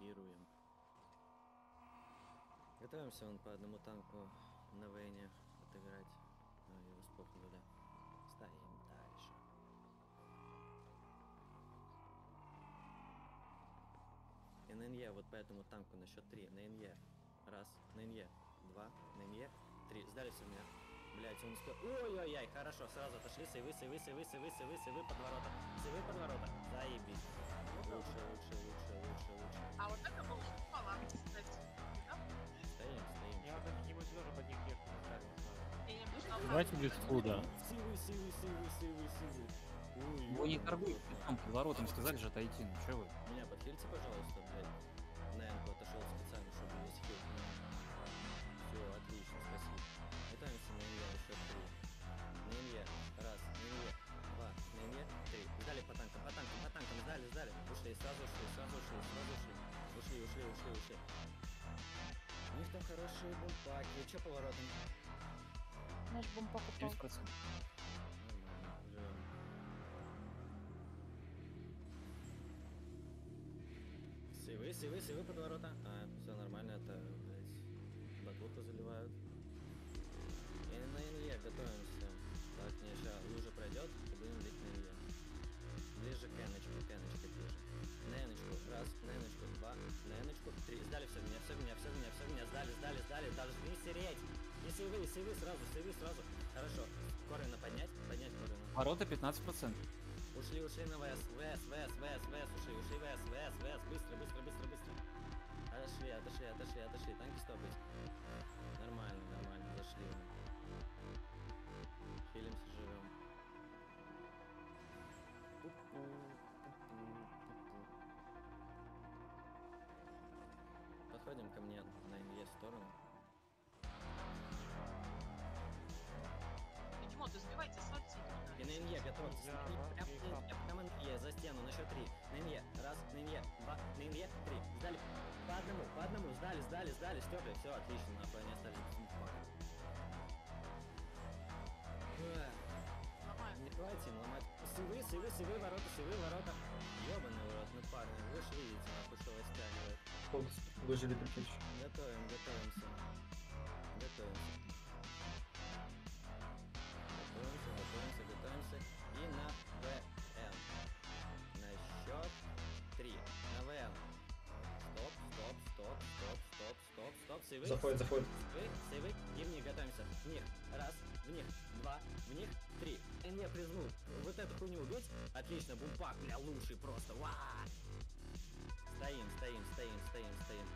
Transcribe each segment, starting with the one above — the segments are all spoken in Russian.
блокируем. Готовимся он по одному танку на Вене отыграть. А, его спохнули. Стоим дальше. И на НЕ, вот по этому танку на счет 3. На НЕ. Раз. На НЕ. Два. На НЕ. Три. Сдали все меня. Блять, он успел. Ой-ой-ой, хорошо, сразу отошли. Сейвы, сейвы, сейвы, сейвы, сейвы, сейвы под ворота. Сейвы под ворота. Заебись. Лучше, Давайте без фуда. Сивы, сивы, сивы, сивы, сивы. Ой, Вы не торгуете там поворотом, сказали же отойти, ну чё вы? Меня подхильте, пожалуйста, блядь. На Энку отошел специально, чтобы весь хил. Все, отлично, спасибо. Пытаемся на Илья еще три. На Илье. Раз. На Илье. Два. На Илье. Три. Сдали по танкам, по танкам, по танкам. Сдали, сдали. Ушли, сразу ушли, сразу ушли, сразу ушли. Ушли, ушли, ушли, ушли. У них там хорошие бумпаки. Че поворотом? Наш бомбак упал. 70%. Нормально, живем. Сейвы, сейвы, сейвы под ворота. А, все нормально, это, блядь, батлуху заливают. И на НЕ готовимся. Так, не, сейчас лужа пройдет, и будем лить на НЕ. Ближе к Эночку, к Эночке ближе. На Эночку, раз, на Эночку, два, на Эночку, три. Сдали все меня, все меня, все меня, все меня, сдали, сдали, сдали, даже не Не сейвы, сейвы сразу, сейвы сразу. Хорошо. Корена поднять, поднять корена. Ворота 15%. Ушли, ушли на ВС, ВС, ВС, ВС, ВС, ушли, ушли, ВС, ВС, ВС, быстро, быстро, быстро, быстро. Отошли, отошли, отошли, отошли, танки стопать. Нормально, нормально, зашли. Хилимся, живем. Подходим ко мне на НЕ сторону. Бегемот, избивайте, сводите. И на НЕ готов. Я Прям вообще прям на НЕ, за стену, на счет три. На НЕ, раз, на НЕ, два, на НЕ, три. Сдали по одному, по одному, сдали, сдали, сдали, стерли. Все, отлично, нахуй они остались без. Не давайте им ломать. Сывы, сывы, сывы, ворота, сывы, ворота. Ёбаный в рот, ну парни, вы ж видите, нахуй, что вас тягивает. Фокус, выжили прикинь. Готовим. Готовимся. Готовимся, Сейвы. Заходит, заходит. Сейвы, сейвы. И в них готовимся. В них. Раз, в них. Два, в них. Три. И мне призму. Вот эту хуйню убить. Отлично, бумпак, бля, лучший просто. Ва! Стоим, стоим, стоим, стоим, стоим.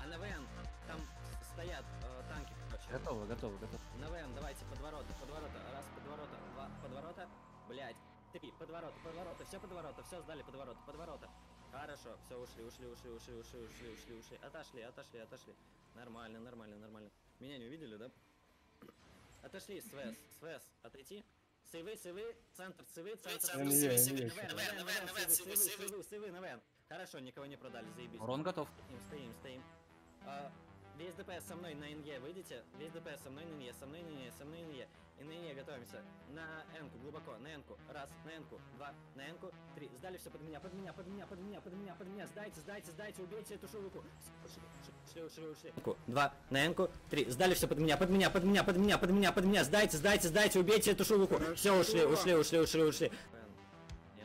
А на ВН там стоят э, танки, короче. Готовы, готовы, готовы. На ВН давайте подворота, подворота, раз, подворота, два, подворота, блять, три, подворота, подворота, все подворота, все сдали подворота, подворота. Хорошо, все ушли, ушли, ушли, ушли, ушли, ушли, ушли, ушли, отошли, отошли, отошли. Нормально, нормально, нормально. Меня не увидели, да? Отошли, СВС, СВС, отойти. Сейвы, сейвы, центр, сейвы, центр, сейвы, сейвы, сейвы, сейвы, сейвы, на ВН. Хорошо, никого не продали, заебись. Урон готов. Стоим, стоим, стоим. А, весь ДПС со мной на НЕ, выйдите. Весь ДПС со мной на НЕ, со мной на НЕ, со мной на НЕ. И на НЕ готовимся. На Энку, глубоко, на Энку. Раз, на Энку, два, на Энку, три. Сдали все под меня, под меня, под меня, под меня, под меня, под меня. Сдайте, сдайте, сдайте, убейте эту шелуку. Ушли, ушли, ушли, Два, на Энку, три. Сдали все под меня, под меня, под меня, под меня, под меня, под меня. Сдайте, сдайте, сдайте, убейте эту шелуку. Все, ушли, ушли, ушли, ушли, ушли.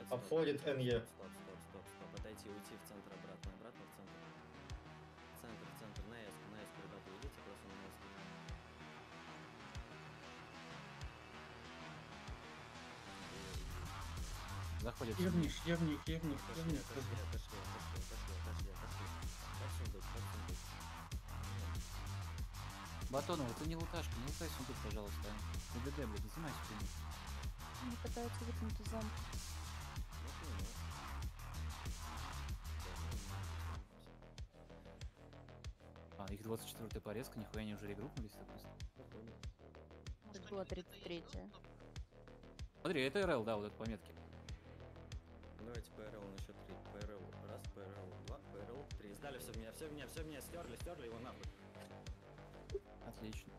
Обходит НЕ. Заходит. Я в них, я в них, я в них, я в них. Пошли, пошли, пошли, пошли, пошли, пошли. Пошли, быть, пошли. Батонова, ты не луташка, не лутай сундук, пожалуйста. ДДД, блядь, не занимайся ты. Они пытаются выкинуть из замка. А, их 24-я порезка, нихуя они уже регрупнулись, допустим. Может, была 33-я. Смотри, это РЛ, да, вот эта пометка. 5 PRL на счет 3, PRL раз, PRL два, PRL три. Сдали все меня, все меня, все меня стерли, стерли его нахуй. Отлично.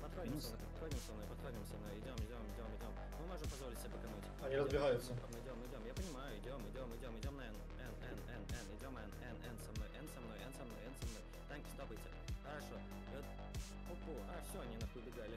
Подходим со мной, подходим со мной, подходим со мной, идем, идем, идем, идем. Мы можем позволить себе кануть. Они идем, разбегаются. Идем, идем, я понимаю, идем, идем, идем, идем на N, N, N, N, N, идем N, N, N со мной, N со мной, N со мной, N со мной. Танки, стопайте. Хорошо. Э, Опу, а все, они нахуй бегали.